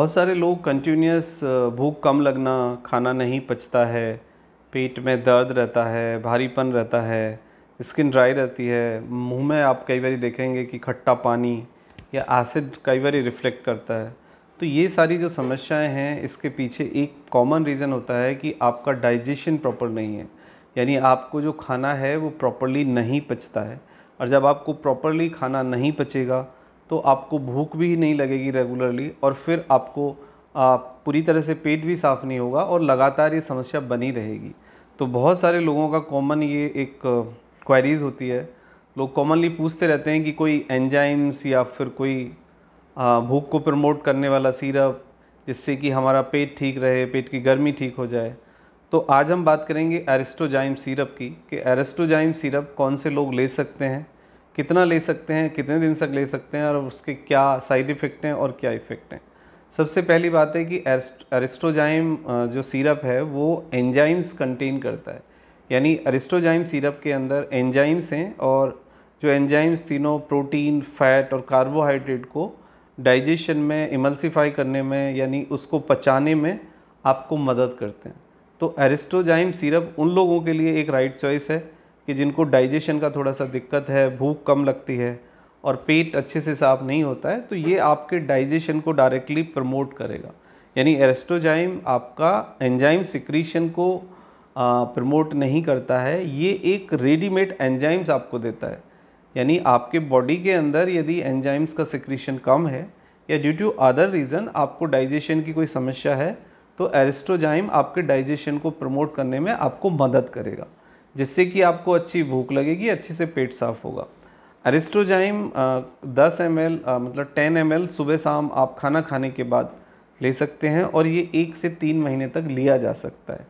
बहुत सारे लोग कंटिन्यूस भूख कम लगना, खाना नहीं पचता है, पेट में दर्द रहता है, भारीपन रहता है स्किन ड्राई रहती है, मुँह में आप कई बार देखेंगे कि खट्टा पानी या एसिड कई बार रिफ्लेक्ट करता है। तो ये सारी जो समस्याएँ हैं, इसके पीछे एक कॉमन रीज़न होता है कि आपका डाइजेशन प्रॉपर नहीं है। यानी आपको जो खाना है, वो प्रॉपरली नहीं पचता है। और जब आपको प्रॉपरली खाना नहीं पचेगा तो आपको भूख भी नहीं लगेगी रेगुलरली और फिर आपको पूरी तरह से पेट भी साफ़ नहीं होगा और लगातार ये समस्या बनी रहेगी। तो बहुत सारे लोगों का कॉमन ये एक क्वेरीज़ होती है। लोग कॉमनली पूछते रहते हैं कि कोई एंजाइम्स या फिर कोई भूख को प्रमोट करने वाला सीरप जिससे कि हमारा पेट ठीक रहे, पेट की गर्मी ठीक हो जाए। तो आज हम बात करेंगे एरिस्टोजाइम सीरप की कि एरिस्टोजाइम सीरप कौन से लोग ले सकते हैं कितना ले सकते हैं, कितने दिन तक ले सकते हैं और उसके क्या साइड इफ़ेक्ट हैं और क्या इफ़ेक्ट हैं। सबसे पहली बात है कि एरिस्टोजाइम जो सीरप है, वो एंजाइम्स कंटेन करता है। यानी एरिस्टोजाइम सीरप के अंदर एंजाइम्स हैं और जो एंजाइम्स तीनों प्रोटीन फैट और कार्बोहाइड्रेट को डाइजेशन में इमल्सीफाई करने में, यानी उसको पचाने में आपको मदद करते हैं। तो एरिस्टोजाइम सिरप उन लोगों के लिए एक राइट चॉइस है कि जिनको डाइजेशन का थोड़ा सा दिक्कत है, भूख कम लगती है और पेट अच्छे से साफ़ नहीं होता है तो ये आपके डाइजेशन को डायरेक्टली प्रमोट करेगा। यानी एरिस्टोजाइम आपका एंजाइम सिक्रीशन को प्रमोट नहीं करता है, ये एक रेडीमेड एंजाइम्स आपको देता है। यानी आपके बॉडी के अंदर यदि एंजाइम्स का सिक्रीशन कम है या ड्यू टू अदर रीज़न आपको डाइजेशन की कोई समस्या है तो एरिस्टोजाइम आपके डाइजेशन को प्रमोट करने में आपको मदद करेगा। जिससे कि आपको अच्छी भूख लगेगी, अच्छे से पेट साफ़ होगा। एरिस्टोजाइम दस एम मतलब टेन एम सुबह शाम आप खाना खाने के बाद ले सकते हैं और ये एक से तीन महीने तक लिया जा सकता है।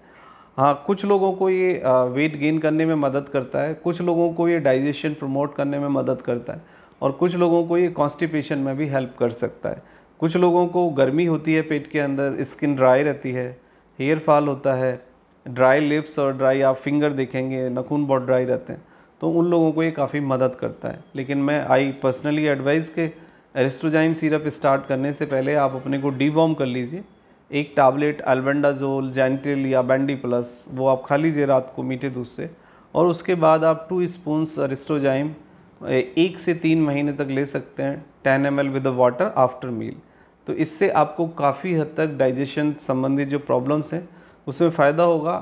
हाँ कुछ लोगों को ये वेट गेन करने में मदद करता है, कुछ लोगों को ये डाइजेशन प्रमोट करने में मदद करता है और कुछ लोगों को ये कॉन्स्टिपेशन में भी हेल्प कर सकता है। कुछ लोगों को गर्मी होती है पेट के अंदर, स्किन ड्राई रहती है, हेयर फॉल होता है ड्राई लिप्स और ड्राई आप फिंगर देखेंगे, नखून बहुत ड्राई रहते हैं। तो उन लोगों को ये काफ़ी मदद करता है। लेकिन मैं आई पर्सनली एडवाइज़ के एरिस्ट्रोजाइम सिरप स्टार्ट करने से पहले आप अपने को डीवॉर्म कर लीजिए। एक टैबलेट एल्बेंडाजोल जेंटिल या बैंडी प्लस वो आप खा लीजिए रात को मीठे दूध से। और उसके बाद आप टू स्पूंस अरिस्टोजाइम एक से तीन महीने तक ले सकते हैं ten M L with water after meal तो इससे आपको काफ़ी हद तक डाइजेशन संबंधित जो प्रॉब्लम्स हैं उसमें फ़ायदा होगा।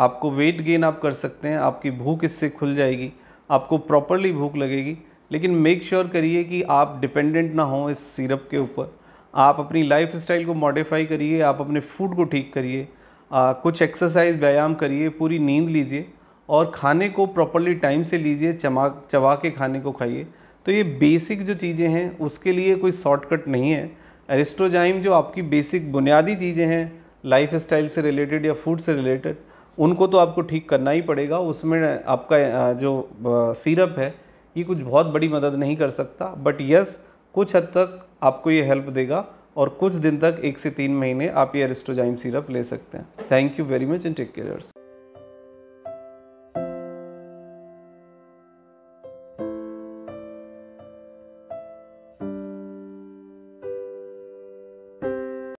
आपको वेट गेन आप कर सकते हैं, आपकी भूख इससे खुल जाएगी, आपको प्रॉपरली भूख लगेगी। लेकिन मेक श्योर करिए कि आप डिपेंडेंट ना हो इस सिरप के ऊपर। आप अपनी लाइफ स्टाइल को मॉडिफाई करिए, आप अपने फ़ूड को ठीक करिए कुछ एक्सरसाइज व्यायाम करिए, पूरी नींद लीजिए और खाने को प्रॉपरली टाइम से लीजिए, चमा, चबा के खाने को खाइए। तो ये बेसिक जो चीज़ें हैं, उसके लिए कोई शॉर्टकट नहीं है। एरिस्ट्रोजाइम जो आपकी बेसिक बुनियादी चीज़ें हैं लाइफ स्टाइल से रिलेटेड या फ़ूड से रिलेटेड उनको तो आपको ठीक करना ही पड़ेगा। उसमें आपका जो सिरप है, ये कुछ बहुत बड़ी मदद नहीं कर सकता। बट यस कुछ हद तक आपको ये हेल्प देगा और कुछ दिन तक एक से तीन महीने आप ये एरिस्टोजाइम सिरप ले सकते हैं। Thank you very much and take cares